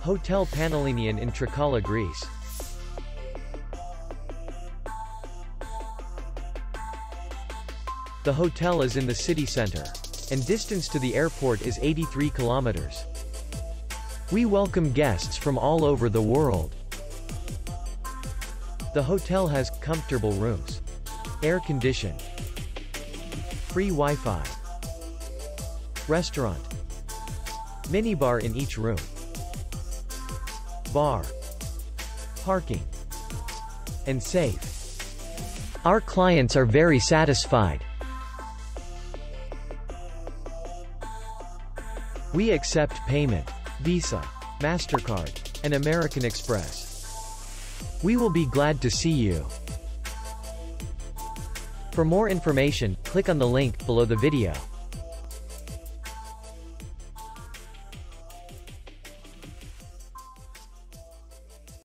Hotel Panellinion in Trikala, Greece. The hotel is in the city center. And distance to the airport is 83 kilometers. We welcome guests from all over the world. The hotel has comfortable rooms, air conditioned, free Wi-Fi, restaurant, minibar in each room, bar, parking, and safe. Our clients are very satisfied. We accept payment, Visa, MasterCard, and American Express. We will be glad to see you. For more information, click on the link below the video.